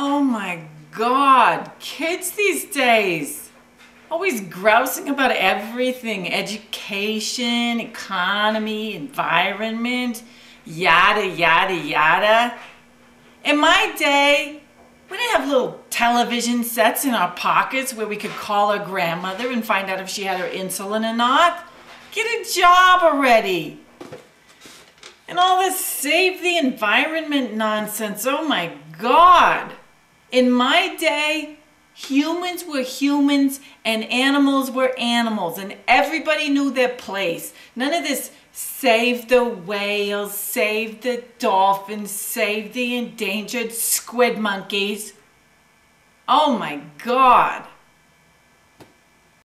Oh my God, kids these days. Always grousing about everything education, economy, environment, yada, yada, yada. In my day, we didn't have little television sets in our pockets where we could call our grandmother and find out if she had her insulin or not. Get a job already. And all this save the environment nonsense. Oh my God. In my day, humans were humans and animals were animals and everybody knew their place. None of this save the whales, save the dolphins, save the endangered squid monkeys. Oh my God.